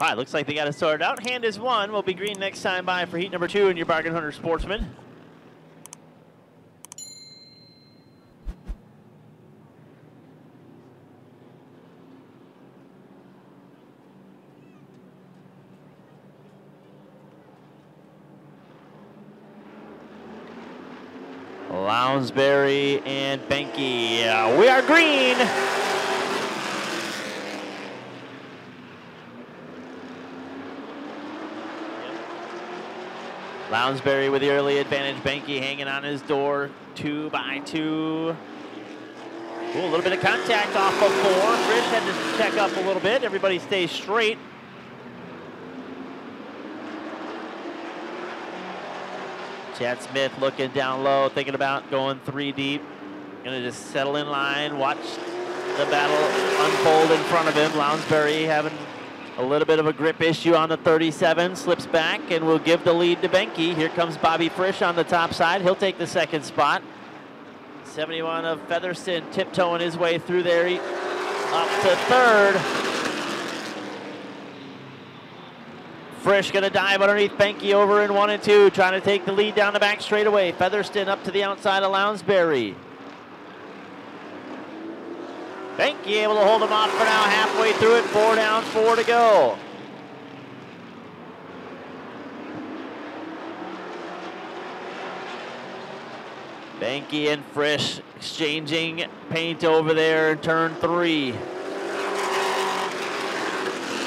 All right, looks like they got it sorted out. Hand is one. We'll be green next time by for heat number two in your Bargain Hunter Sportsman. Lounsbury and Benke. Uh, we are green. Lounsbury with the early advantage. Benke hanging on his door, two by two. Ooh, a little bit of contact off of four. Frisch had to check up a little bit. Everybody stays straight. Chad Smith looking down low, thinking about going three deep. Gonna just settle in line, watch the battle unfold in front of him. Lounsbury having a little bit of a grip issue on the 37, slips back and will give the lead to Benke. Here comes Bobby Frisch on the top side. He'll take the second spot. 71 of Featherston tiptoeing his way through there, up to third. Frisch gonna dive underneath Benke over in one and two, trying to take the lead down the back straightaway. Featherston up to the outside of Lounsbury. Benke able to hold him off for now, halfway through it, four down, four to go. Benke and Frisch exchanging paint over there in turn three.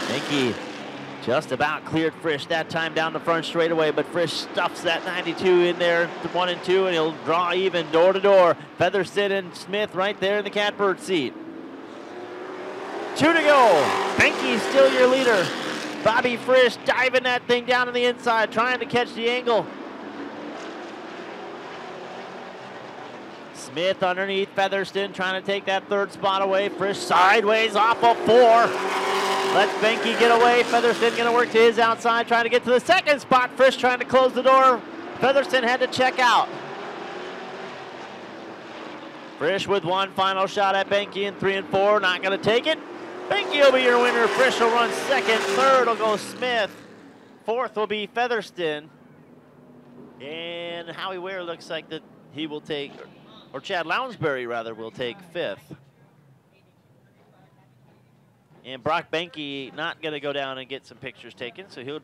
Benke just about cleared Frisch that time down the front straightaway, but Frisch stuffs that 92 in there, one and two, and he'll draw even door to door. Featherston and Smith right there in the catbird seat. Two to go. Benke still your leader. Bobby Frisch diving that thing down on the inside, trying to catch the angle. Smith underneath Featherston, trying to take that third spot away. Frisch sideways off of four. Let Benke get away. Featherston going to work to his outside, trying to get to the second spot. Frisch trying to close the door. Featherston had to check out. Frisch with one final shot at Benke in three and four. Not going to take it. Benke will be your winner. Frisch will run second. Third will go Smith. Fourth will be Featherston. And Howie Ware looks like that he will take, or Chad Lounsbury rather, will take fifth. And Brock Benke not going to go down and get some pictures taken, so he'll